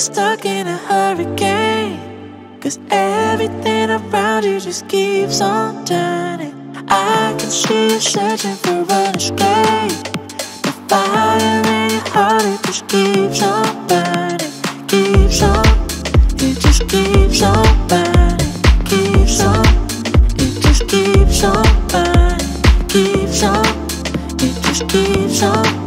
stuck in a hurricane. Cause everything around you just keeps on turning. I can see you searching for an escape. The fire in your heart, it just keeps on burning. Keeps on, it just keeps on burning. Keeps on, it just keeps on. Keeps on, it just keeps on.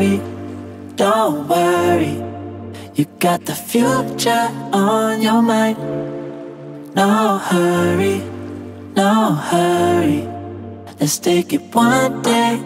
Worry, don't worry. You got the future on your mind. No hurry, no hurry. Let's take it one day